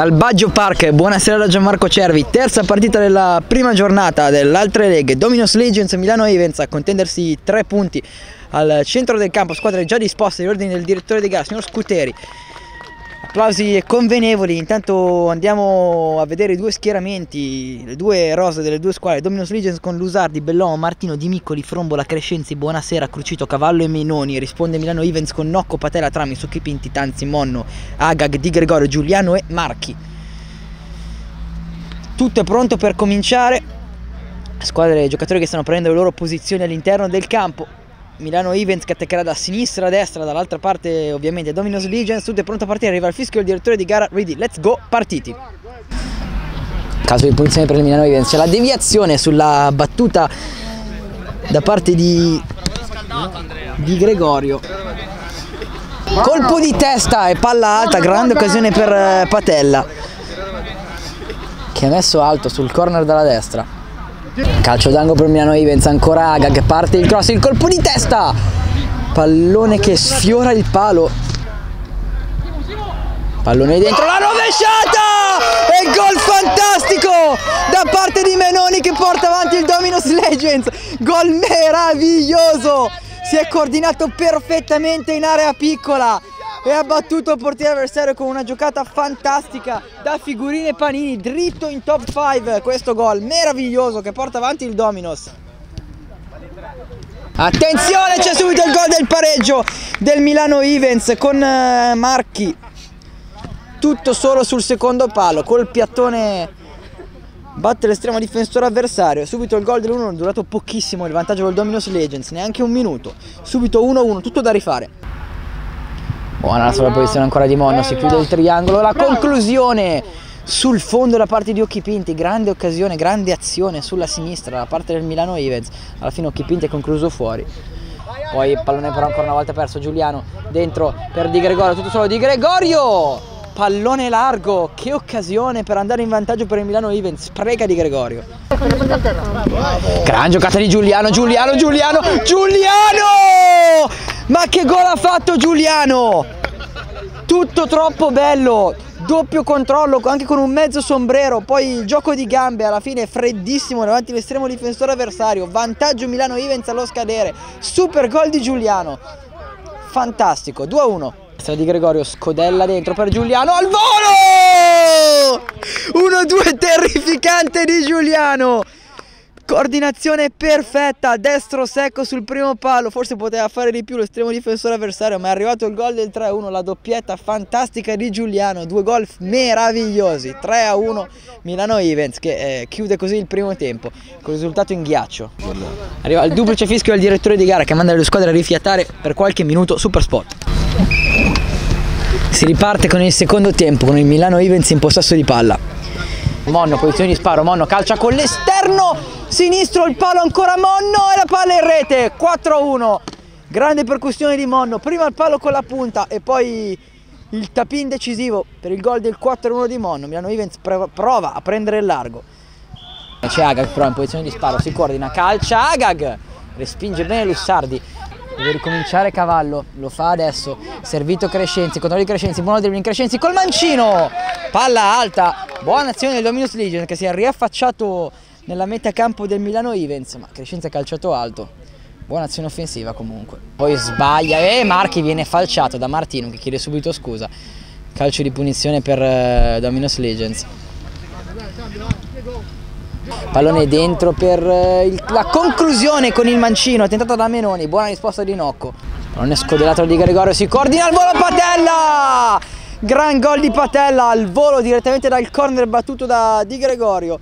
Al Baggio Park, buonasera da Gianmarco Cervi, terza partita della prima giornata dell'altre leghe, Dominos Legends Milano Events a contendersi tre punti al centro del campo, squadre già disposte, gli ordini del direttore di gara, signor Scuteri. Applausi convenevoli, intanto andiamo a vedere i due schieramenti, le due rose delle due squadre, Dominos Legends con Lusardi, Bellomo, Martino, Di Miccoli, Frombola, Crescenzi, Buonasera, Crucito, Cavallo e Menoni, risponde Milano Events con Nocco, Patella, Trami, Succhipinti, Tanzi, Monno, Agag, Di Gregorio, Giuliano e Marchi. Tutto è pronto per cominciare, squadre e giocatori che stanno prendendo le loro posizioni all'interno del campo, Milano Events che attaccherà da sinistra a destra, dall'altra parte ovviamente Dominos Legends, tutto è pronto a partire, arriva il fischio il direttore di gara, ready, let's go, partiti. Caso di punizione per il Milano Events, c'è la deviazione sulla battuta da parte di, di Gregorio. Colpo di testa e palla alta, grande occasione per eh, Patella che ha messo alto sul corner dalla destra. Calcio d'angolo per Milano Events, ancora Aga che parte il cross, il colpo di testa! Pallone che sfiora il palo. Pallone dentro, la rovesciata! E gol fantastico da parte di Menoni che porta avanti il Dominos Legends. Gol meraviglioso! Si è coordinato perfettamente in area piccola e ha battuto il portiere avversario con una giocata fantastica da figurine panini dritto in top 5 questo gol meraviglioso che porta avanti il Dominos. Attenzione c'è subito il gol del pareggio del Milano Events con eh, Marchi. Tutto solo sul secondo palo col piattone batte l'estremo difensore avversario. Subito il gol dell'1 durato pochissimo il vantaggio del Dominos Legends neanche un minuto. Subito 1-1 tutto da rifare Buona la sovrapposizione ancora di Monno, si chiude il triangolo, la conclusione sul fondo da parte di Occhipinti, grande occasione, grande azione sulla sinistra da parte del Milano Ivez, alla fine Occhipinti è concluso fuori. Poi il pallone però ancora una volta perso Giuliano, dentro per Di Gregorio, tutto solo Di Gregorio! Pallone largo, che occasione per andare in vantaggio per il Milano Events, spreca Di Gregorio. Gran giocata di Giuliano, Giuliano, Giuliano, Giuliano! Ma che gol ha fatto Giuliano? Tutto troppo bello, doppio controllo anche con un mezzo sombrero, poi il gioco di gambe alla fine freddissimo davanti all'estremo difensore avversario, vantaggio Milano Ivens allo scadere, super gol di Giuliano, fantastico, 2-1. Destra di Gregorio, scodella dentro per Giuliano, al volo! 1-2 terrificante di Giuliano! Coordinazione perfetta, destro secco sul primo palo, forse poteva fare di più l'estremo difensore avversario, ma è arrivato il gol del 3-1, la doppietta fantastica di Giuliano, due gol meravigliosi, 3-1 Milano Events che eh, chiude così il primo tempo, con risultato in ghiaccio. Arriva il duplice fischio del direttore di gara che manda le squadre a rifiatare per qualche minuto super spot. Si riparte con il secondo tempo, con il Milano Events in possesso di palla. Monno, posizione di sparo, Monno calcia con l'esterno sinistro il palo ancora Monno e la palla in rete. 4-1 grande percussione di Monno. Prima il palo con la punta e poi il tapin decisivo per il gol del 4-1 di Monno. Milano Ivens prova a prendere il largo. C'è Agag però in posizione di sparo si coordina calcia Agag. Respinge bene Lussardi. Deve ricominciare Cavallo lo fa adesso. Servito Crescenzi controllo di Crescenzi buono dribbling Crescenzi col mancino. Palla alta buona azione del Dominus Legion che si è riaffacciato nella metà campo del Milano Ivens, ma Crescenza ha calciato alto. Buona azione offensiva comunque. Poi sbaglia e Marchi viene falciato da Martino che chiede subito scusa. Calcio di punizione per uh, Dominos Legends. Pallone dentro per uh, il, la conclusione con il mancino, tentata da Menoni, buona risposta di Nocco. Pallone scodellato di Gregorio, si coordina al volo Patella! Gran gol di Patella al volo direttamente dal corner battuto da Di Gregorio.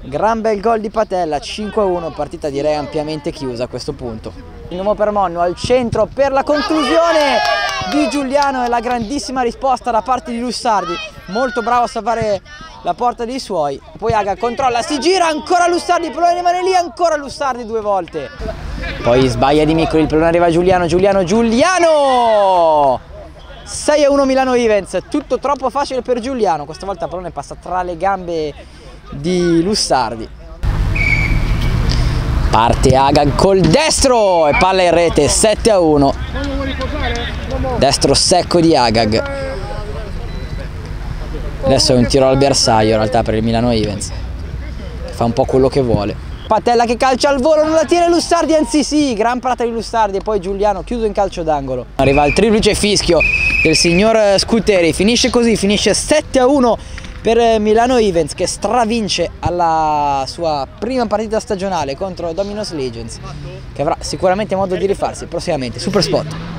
Gran bel gol di Patella, 5-1, partita direi ampiamente chiusa a questo punto. Il nuovo per Monno al centro per la conclusione di Giuliano e la grandissima risposta da parte di Lussardi. Molto bravo a salvare la porta dei suoi. Poi Aga controlla, si gira ancora Lussardi, il pallone rimane lì, ancora Lussardi due volte. Poi sbaglia di Miccoli, il pallone arriva Giuliano, Giuliano, Giuliano! 6-1 Milano Events, tutto troppo facile per Giuliano, questa volta il pallone passa tra le gambe di Lussardi. Parte Agag col destro e palla in rete 7 a 1. Destro secco di Agag. Adesso è un tiro al bersaglio in realtà per il Milano Events. Fa un po' quello che vuole. Patella che calcia al volo, non la tiene Lussardi, anzi sì, gran parata di Lussardi e poi Giuliano chiuso in calcio d'angolo. Arriva il triplice fischio del signor Scuteri, finisce così, finisce 7 a 1 per Milano Events che stravince alla sua prima partita stagionale contro Dominos Legends che avrà sicuramente modo di rifarsi prossimamente. Super spot.